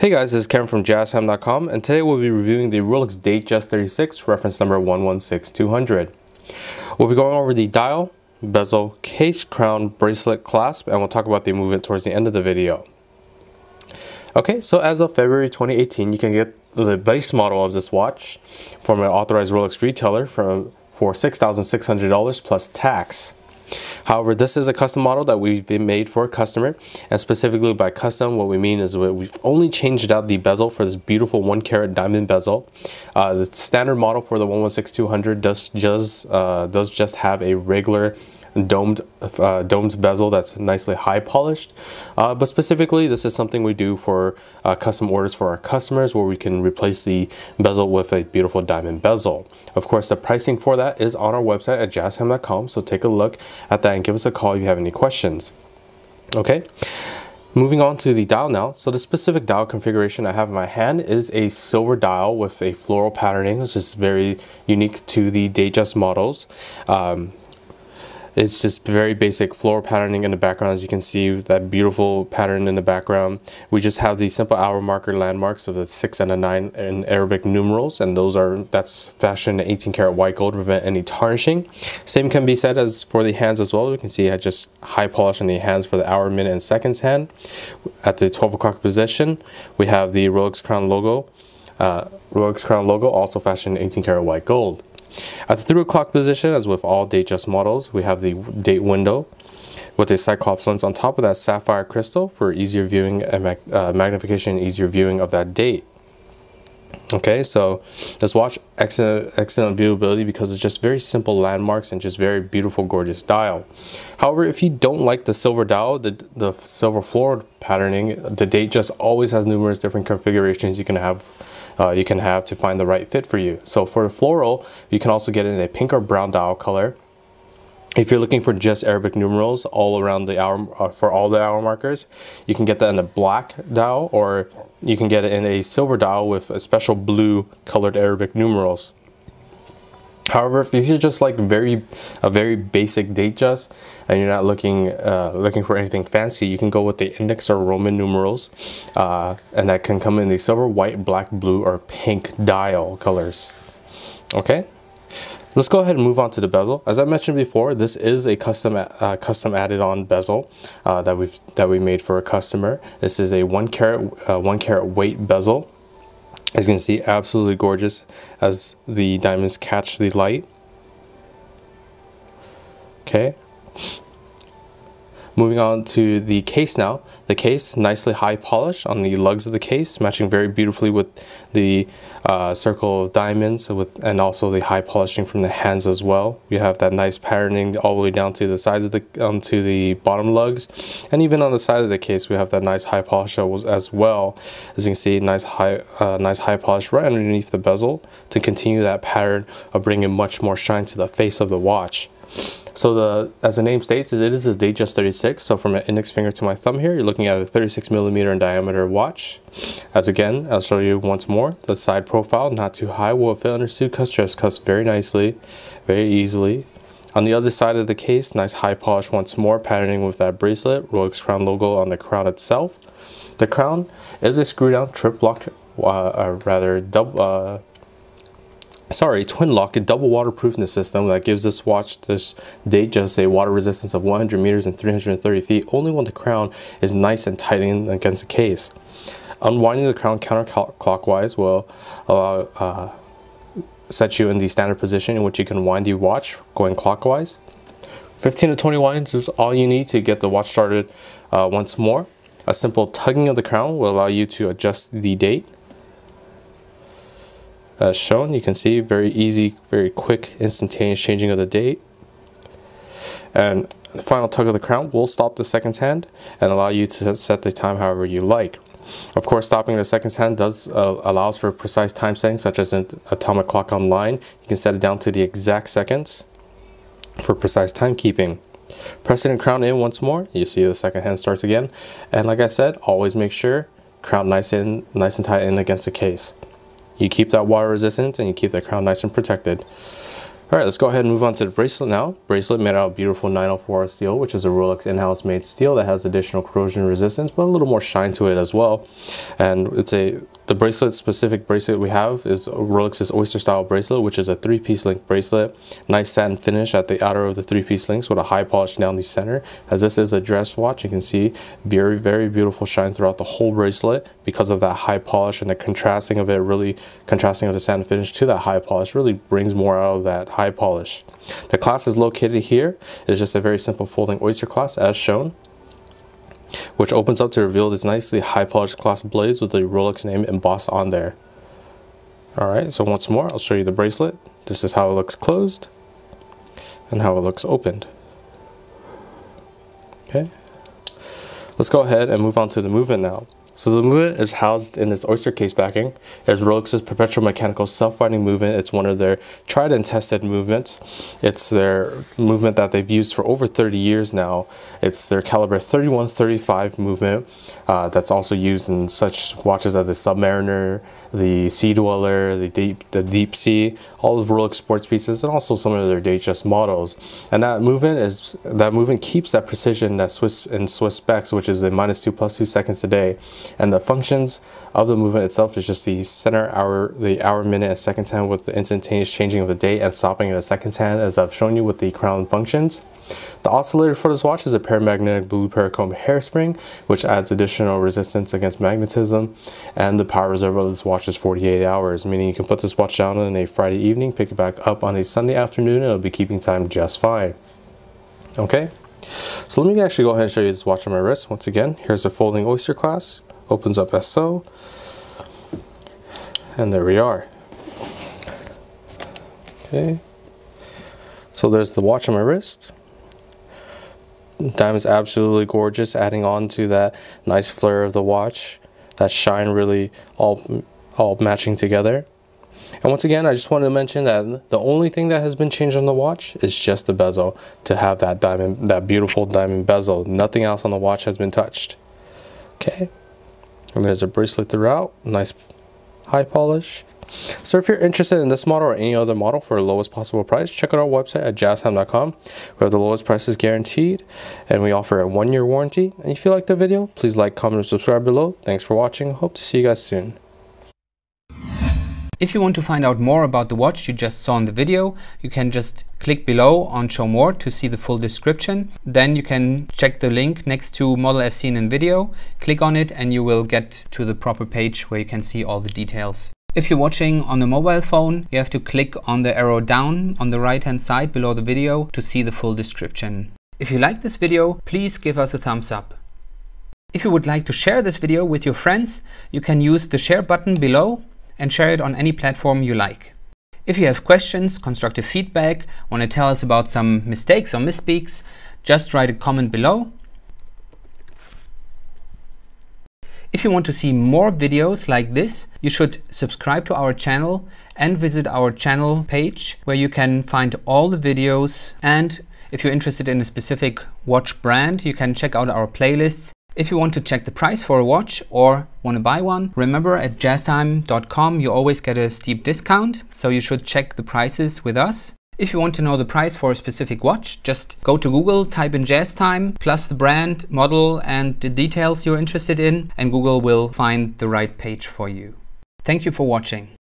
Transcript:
Hey guys, this is Kevin from jaztime.com and today we'll be reviewing the Rolex Datejust 36 reference number 116200. We'll be going over the dial, bezel, case, crown, bracelet, clasp, and we'll talk about the movement towards the end of the video. Okay, so as of February 2018, you can get the base model of this watch from an authorized Rolex retailer for, for $6,600 plus tax. However, this is a custom model that we've been made for a customer, and specifically by custom, what we mean is we've only changed out the bezel for this beautiful one carat diamond bezel. Uh, the standard model for the 116200 does just uh, does just have a regular domed uh, domed bezel that's nicely high polished. Uh, but specifically, this is something we do for uh, custom orders for our customers where we can replace the bezel with a beautiful diamond bezel. Of course, the pricing for that is on our website at jaztime.com, so take a look at that and give us a call if you have any questions. Okay. Moving on to the dial now. So the specific dial configuration I have in my hand is a silver dial with a floral patterning, which is very unique to the Datejust models. Um, it's just very basic floor patterning in the background. As you can see that beautiful pattern in the background. We just have the simple hour marker landmarks of the 6 and a 9 in Arabic numerals and those are that's fashioned in 18 karat white gold to prevent any tarnishing. Same can be said as for the hands as well. You can see I just high polish on the hands for the hour minute and seconds hand. At the 12 o'clock position we have the Rolex crown logo. Uh, Rolex crown logo also fashioned in 18 karat white gold at the 3 o'clock position, as with all Datejust models, we have the date window with a Cyclops lens on top of that sapphire crystal for easier viewing and mag uh, magnification easier viewing of that date. Okay, so let's watch excellent, excellent viewability because it's just very simple landmarks and just very beautiful, gorgeous dial. However, if you don't like the silver dial, the, the silver floral patterning, the Datejust always has numerous different configurations you can have uh, you can have to find the right fit for you. So for the floral, you can also get it in a pink or brown dial color. If you're looking for just Arabic numerals all around the hour, uh, for all the hour markers, you can get that in a black dial or you can get it in a silver dial with a special blue colored Arabic numerals. However, if you're just like very a very basic Datejust, and you're not looking uh, looking for anything fancy, you can go with the index or Roman numerals, uh, and that can come in the silver, white, black, blue, or pink dial colors. Okay. Let's go ahead and move on to the bezel. As I mentioned before, this is a custom uh, custom added on bezel uh, that we've that we made for a customer. This is a one carat uh, one carat weight bezel. As you can see, absolutely gorgeous as the diamonds catch the light. Okay. Moving on to the case now. The case, nicely high polish on the lugs of the case, matching very beautifully with the uh, circle of diamonds with, and also the high polishing from the hands as well. You have that nice patterning all the way down to the sides of the um, to the bottom lugs, and even on the side of the case, we have that nice high polish as well. As you can see, nice high, uh, nice high polish right underneath the bezel to continue that pattern of bringing much more shine to the face of the watch. So the as the name states, it is a Datejust 36. So from my index finger to my thumb here, you're looking at a 36 millimeter in diameter watch. As again, I'll show you once more. The side profile, not too high, will fit under suit cuffs, dress cuffs very nicely, very easily. On the other side of the case, nice high polish once more, patterning with that bracelet, Rolex crown logo on the crown itself. The crown is a screw down Triplock, uh, uh, rather double, uh, sorry, twin lock, a double waterproofness system that gives this watch this Datejust a water resistance of 100 meters and 330 feet, only when the crown is nice and tight in against the case. Unwinding the crown counterclockwise will allow uh, set you in the standard position in which you can wind the watch going clockwise. 15 to 20 winds is all you need to get the watch started uh, once more. A simple tugging of the crown will allow you to adjust the date as shown. You can see very easy, very quick, instantaneous changing of the date. And the final tug of the crown will stop the seconds hand and allow you to set the time however you like. Of course, stopping the seconds hand does uh, allows for precise time setting, such as an atomic clock online. You can set it down to the exact seconds for precise timekeeping. Pressing the crown in once more, you see the second hand starts again. And like I said, always make sure crown nice in, nice and tight in against the case. You keep that water resistant and you keep the crown nice and protected. All right, let's go ahead and move on to the bracelet now. Bracelet made out of beautiful 904 steel, which is a Rolex in-house made steel that has additional corrosion resistance, but a little more shine to it as well. And it's a the bracelet specific bracelet we have is Rolex's Oyster style bracelet, which is a three piece link bracelet. Nice satin finish at the outer of the three piece links with a high polish down the center. As this is a dress watch, you can see very, very beautiful shine throughout the whole bracelet because of that high polish and the contrasting of it really, contrasting of the satin finish to that high polish really brings more out of that high polish. The clasp is located here. It's just a very simple folding oyster clasp as shown which opens up to reveal this nicely high polished glass blaze with the Rolex name embossed on there. Alright, so once more, I'll show you the bracelet. This is how it looks closed and how it looks opened. Okay, let's go ahead and move on to the movement now. So the movement is housed in this oyster case backing. It's Rolex's perpetual mechanical self-winding movement. It's one of their tried and tested movements. It's their movement that they've used for over 30 years now. It's their caliber 3135 movement uh, that's also used in such watches as the Submariner, the Sea Dweller, the Deep, the Deep Sea, all of Rolex sports pieces, and also some of their Datejust models. And that movement is that movement keeps that precision that Swiss in Swiss specs, which is the minus two plus two seconds a day and the functions of the movement itself is just the center hour, the hour, minute, and seconds hand with the instantaneous changing of the date and stopping at the seconds hand as I've shown you with the crown functions. The oscillator for this watch is a paramagnetic blue Parachrom hairspring, which adds additional resistance against magnetism. And the power reserve of this watch is 48 hours, meaning you can put this watch down on a Friday evening, pick it back up on a Sunday afternoon, and it'll be keeping time just fine. Okay, so let me actually go ahead and show you this watch on my wrist. Once again, here's a folding oyster clasp opens up as so. And there we are. Okay. So there's the watch on my wrist. Diamond's absolutely gorgeous, adding on to that nice flare of the watch. That shine really all, all matching together. And once again, I just wanted to mention that the only thing that has been changed on the watch is just the bezel to have that diamond, that beautiful diamond bezel. Nothing else on the watch has been touched. Okay. And there's a bracelet throughout, nice high polish. So if you're interested in this model or any other model for the lowest possible price, check out our website at jaztime.com. We have the lowest prices guaranteed and we offer a one year warranty. And if you like the video, please like, comment, and subscribe below. Thanks for watching. Hope to see you guys soon. If you want to find out more about the watch you just saw in the video, you can just click below on show more to see the full description. Then you can check the link next to model as seen in video, click on it and you will get to the proper page where you can see all the details. If you're watching on a mobile phone, you have to click on the arrow down on the right hand side below the video to see the full description. If you like this video, please give us a thumbs up. If you would like to share this video with your friends, you can use the share button below and share it on any platform you like. If you have questions, constructive feedback, want to tell us about some mistakes or misspeaks, just write a comment below. If you want to see more videos like this, you should subscribe to our channel and visit our channel page where you can find all the videos and if you're interested in a specific watch brand, you can check out our playlists if you want to check the price for a watch or want to buy one, remember at jaztime.com you always get a steep discount, so you should check the prices with us. If you want to know the price for a specific watch, just go to Google, type in Jazz Time, plus the brand, model, and the details you're interested in, and Google will find the right page for you. Thank you for watching.